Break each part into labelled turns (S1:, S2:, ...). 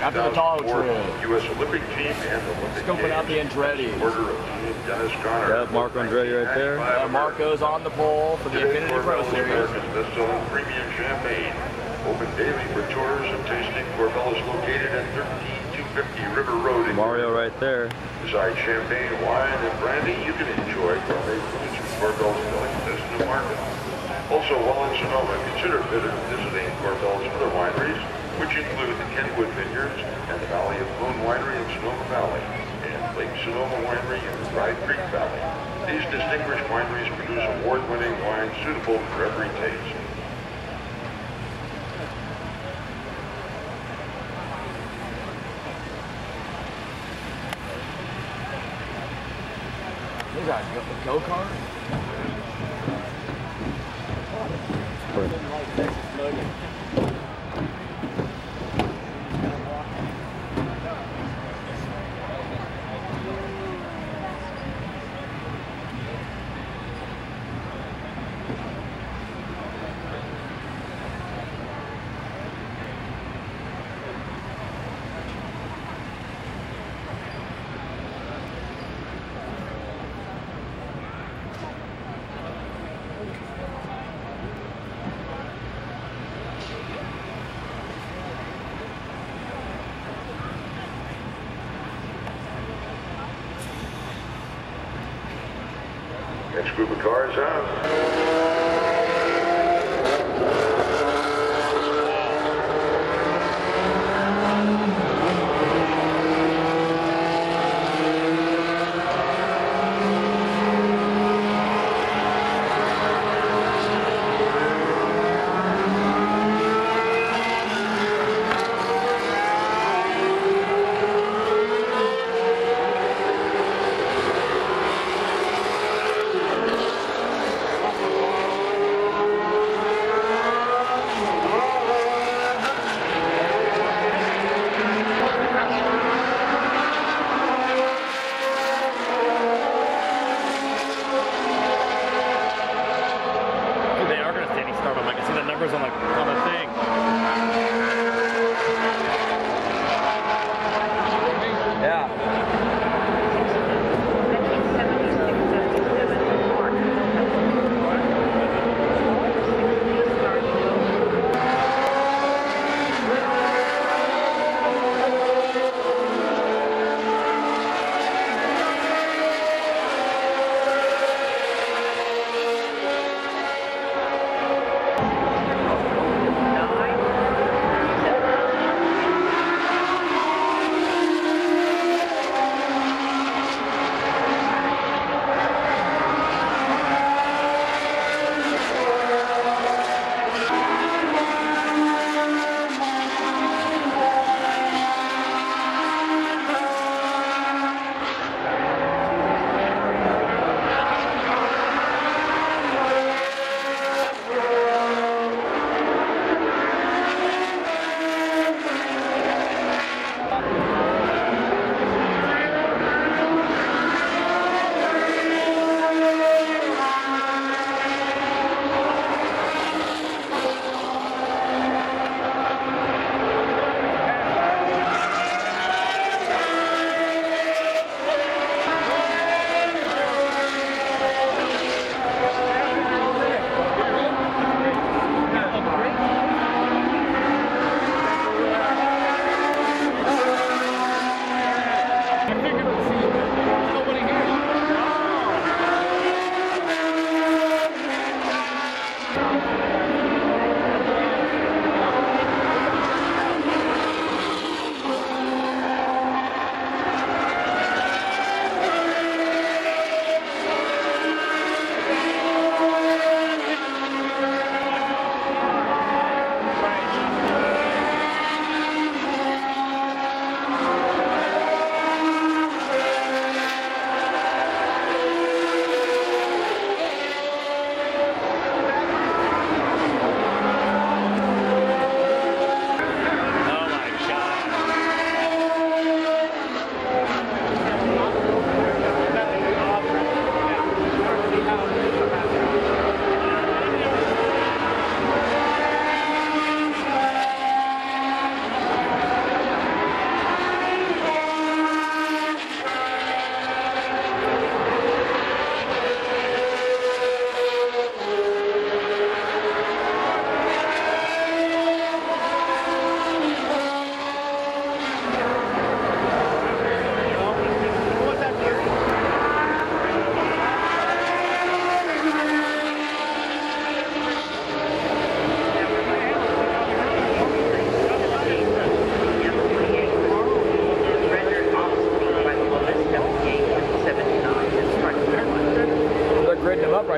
S1: After the Tahoe trip.
S2: U.S. Olympic team and Olympic
S1: Scoping out the Andretti.
S2: Order of Team Dennis Conner.
S3: Yep, Marco Andretti right there.
S1: Uh, Marco's on the pole for the
S2: Today,
S1: Infiniti Pro
S2: Korbel's
S1: Series.
S2: America's best-selling premium champagne. Open daily for tours and tasting. Korbel is located at 13250 River Road in
S3: Mario right there.
S2: Besides champagne, wine, and brandy, you can enjoy gourmet foods from Korbel's delicatessen and market. Also, while in Sonoma, consider visiting Korbel's other wineries, which include the Kenwood Vineyards and the Valley of Moon Winery in Sonoma Valley, and Lake Sonoma Winery in the Dry Creek Valley. These distinguished wineries produce award-winning wines suitable for every taste.
S1: They got a go- go-kart?
S2: Group of cars out.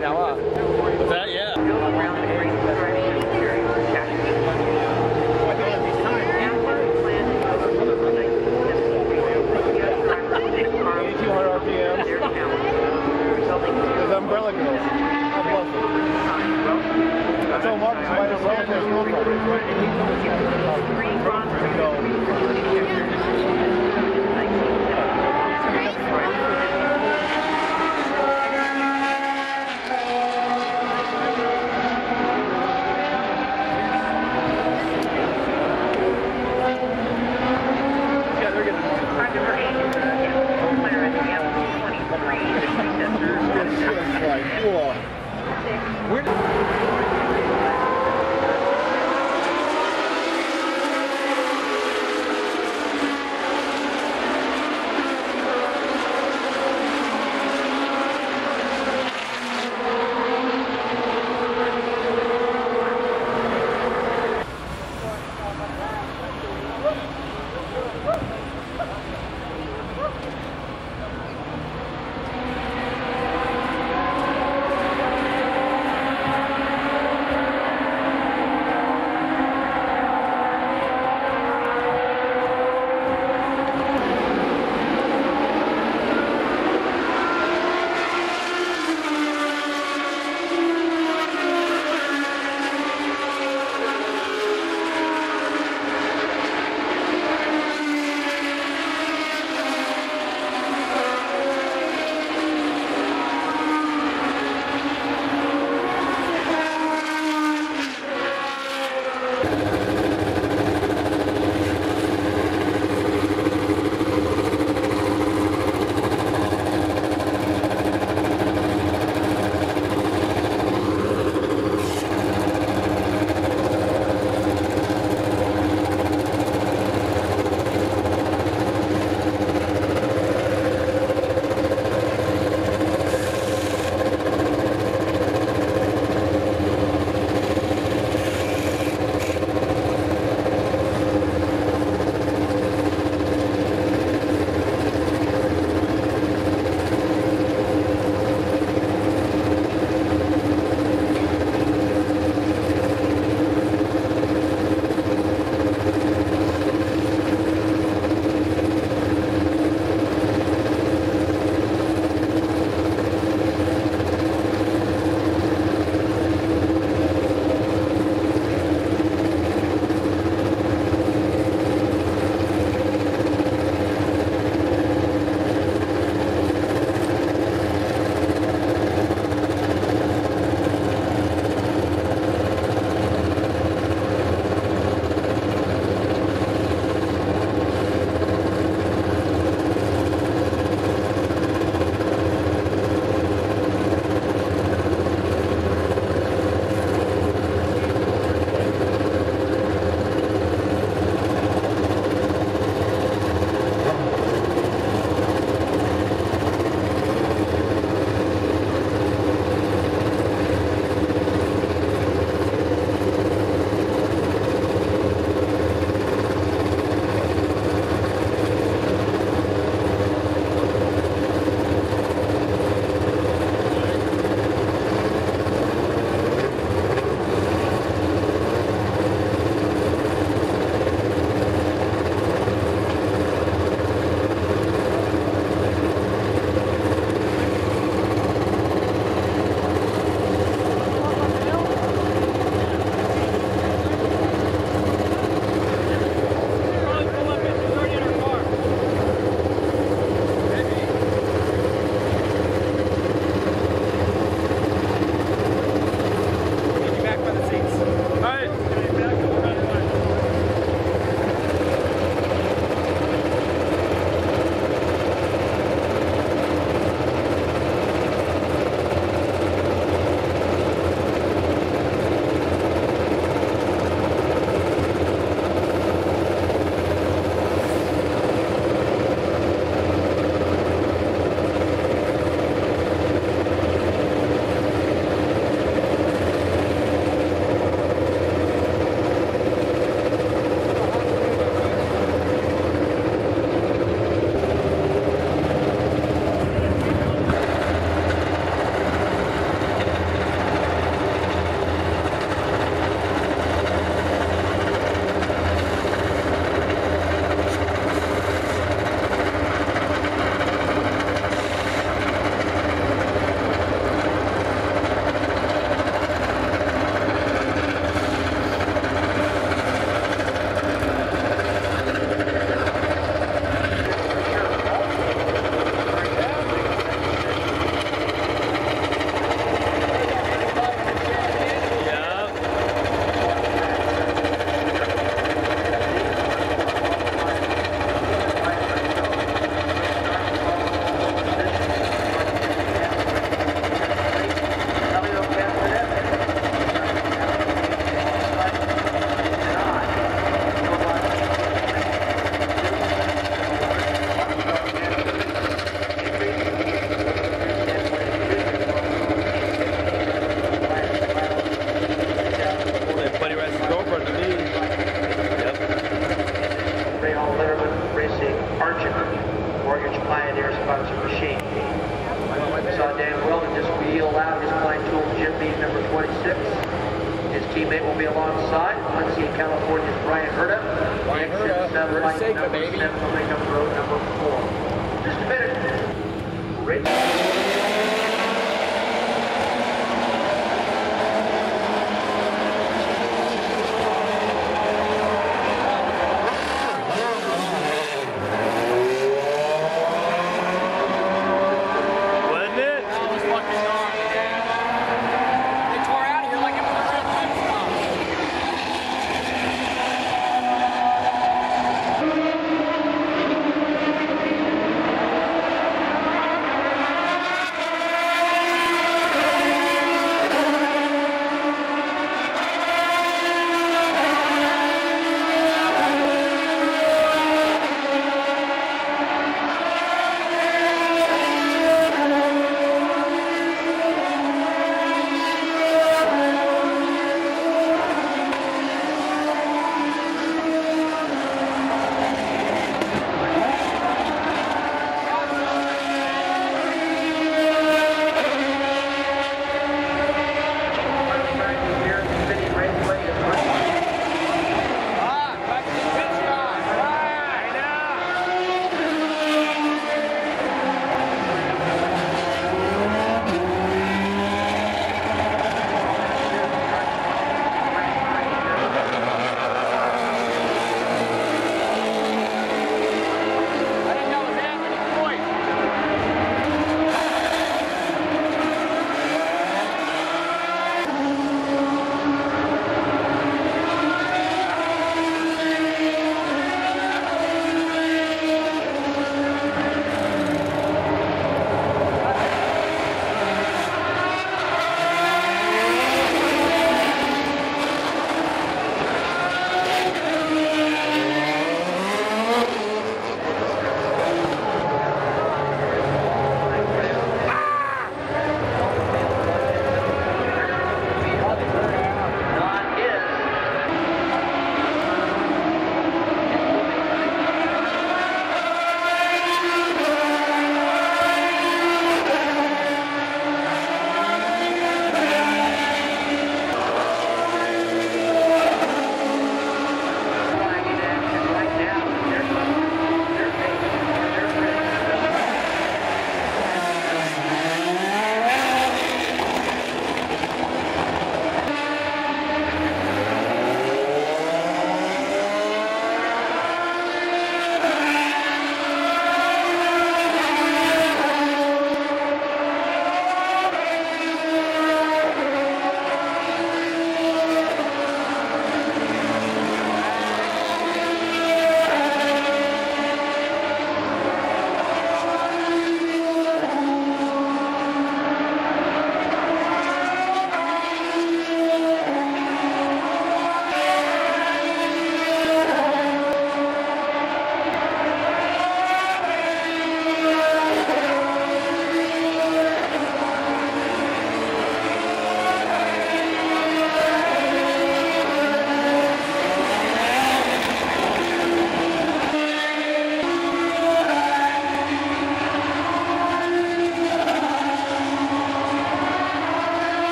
S1: Chào!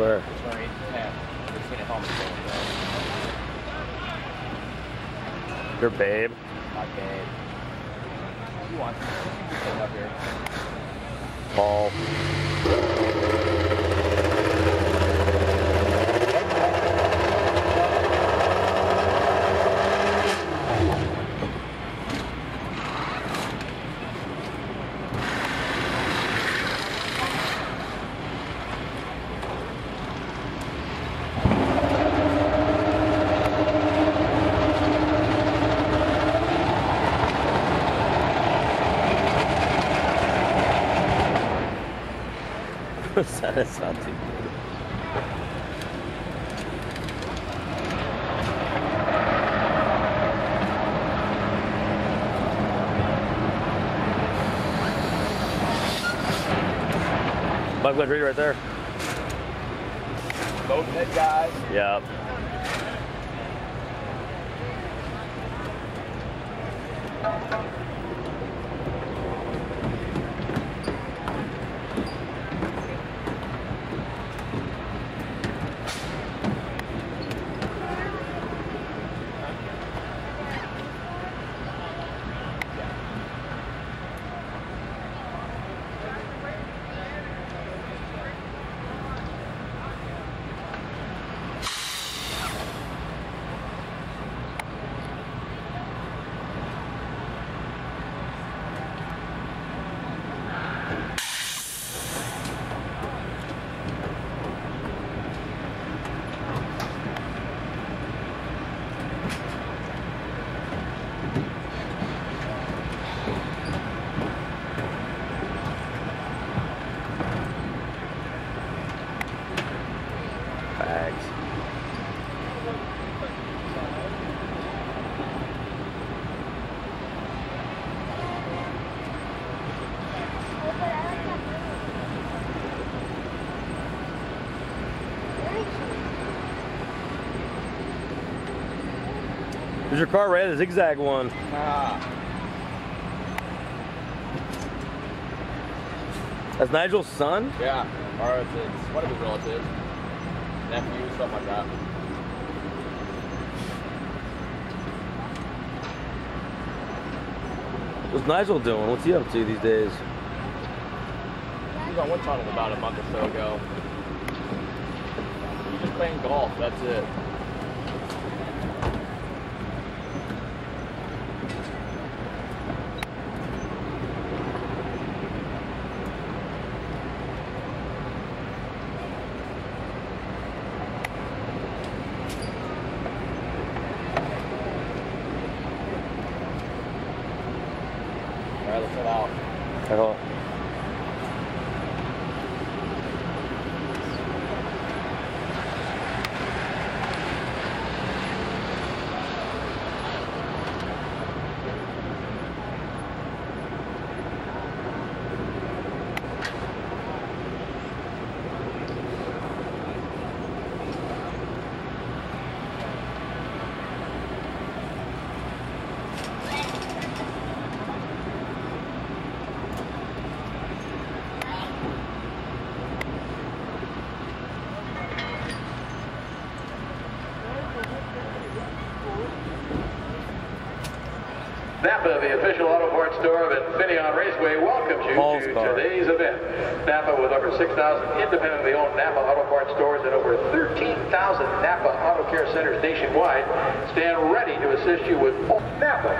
S3: Where?
S1: Turning 10. I've seen a helmet going
S3: Your babe.
S1: My babe. You want to up here?
S3: Paul. That's not too good. Bug Blood Reed right there.
S1: Both head guys.
S3: Yep. Your car red? A zigzag one.
S1: Ah.
S3: That's Nigel's son?
S1: Yeah. Or it's, it's one of his relatives. Nephew, something like that.
S3: What's Nigel doing? What's he up to these days?
S1: He was on one tunnel about a month or so ago. He's just playing golf, that's it.
S4: The official auto parts store of Infineon Raceway, welcomes you
S3: Paul's
S4: to
S3: car.
S4: today's event. Napa, with over 6,000 independently owned Napa auto parts stores and over 13,000 Napa auto care centers nationwide, stand ready to assist you with all Napa.